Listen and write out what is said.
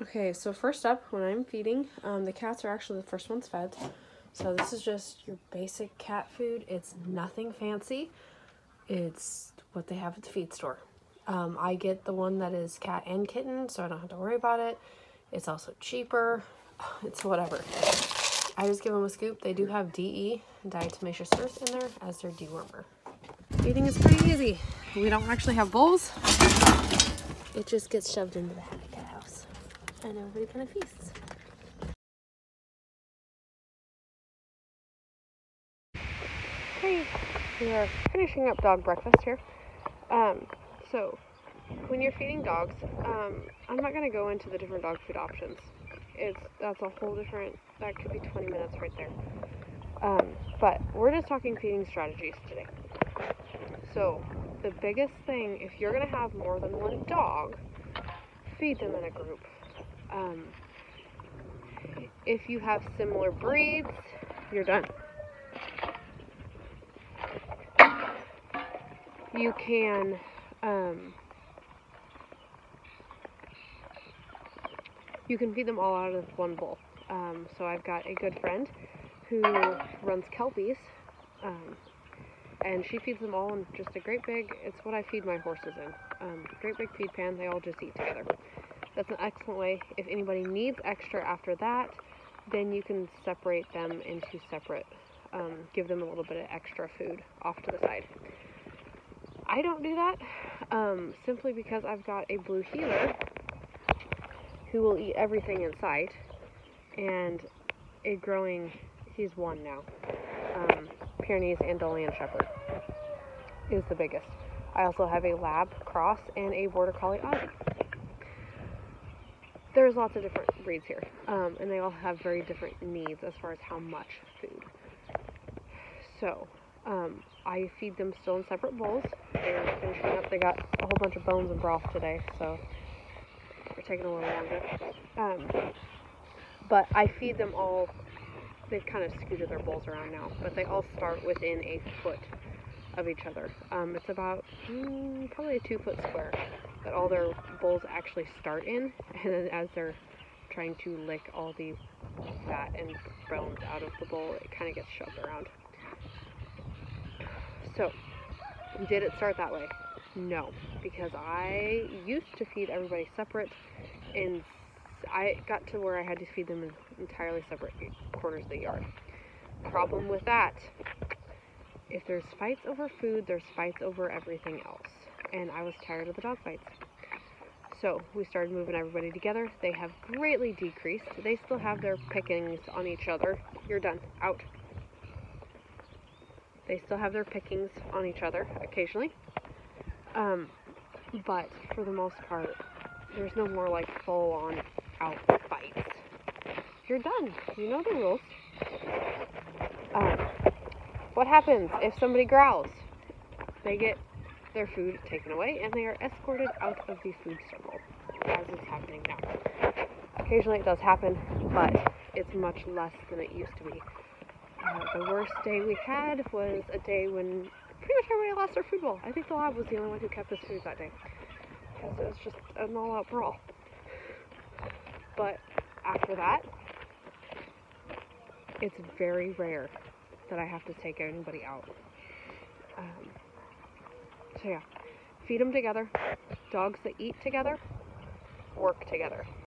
Okay, so first up, when I'm feeding, um, the cats are actually the first ones fed. So this is just your basic cat food. It's nothing fancy. It's what they have at the feed store. Um, I get the one that is cat and kitten, so I don't have to worry about it. It's also cheaper. It's whatever. I just give them a scoop. They do have DE, diatomaceous earth, in there as their dewormer. Feeding is pretty easy. We don't actually have bowls. It just gets shoved into the house. And everybody kind of feasts. Hey, we are finishing up dog breakfast here. Um, so, when you're feeding dogs, um, I'm not going to go into the different dog food options. It's that's a whole different. That could be 20 minutes right there. Um, but we're just talking feeding strategies today. So, the biggest thing, if you're going to have more than one dog, feed them in a group. Um, if you have similar breeds, you're done. You can um, you can feed them all out of one bowl. Um, so I've got a good friend who runs Kelpies, um, and she feeds them all in just a great big, it's what I feed my horses in, um, great big feed pan, they all just eat together. That's an excellent way. If anybody needs extra after that, then you can separate them into separate, um, give them a little bit of extra food off to the side. I don't do that um, simply because I've got a blue heeler who will eat everything in sight, and a growing, he's one now, um, Pyrenees Anatolian Shepherd is the biggest. I also have a Lab Cross and a Border Collie Aussie. There's lots of different breeds here, um, and they all have very different needs as far as how much food. So, um, I feed them still in separate bowls. They're finishing up. They got a whole bunch of bones and broth today, so we're taking a little longer. Um, but I feed them all. They've kind of scooted their bowls around now, but they all start within a foot of each other. Um, it's about mm, probably a two foot square that all their bowls actually start in, and then as they're trying to lick all the fat and bones out of the bowl, it kind of gets shoved around. So, did it start that way? No, because I used to feed everybody separate, and I got to where I had to feed them in entirely separate corners of the yard. Problem with that, if there's fights over food, there's fights over everything else, and I was tired of the dog fights. So we started moving everybody together. They have greatly decreased. They still have their pickings on each other. You're done. Out. They still have their pickings on each other occasionally. Um, but for the most part, there's no more like full on out fights. You're done. You know the rules. Um, what happens if somebody growls? They get their food taken away and they are escorted out of the food circle, as is happening now. Occasionally it does happen, but it's much less than it used to be. Uh, the worst day we had was a day when pretty much everybody lost their food bowl. I think the lab was the only one who kept his food that day because it was just an all-out brawl. But after that, it's very rare that I have to take anybody out. Um, so yeah, feed them together. Dogs that eat together work together.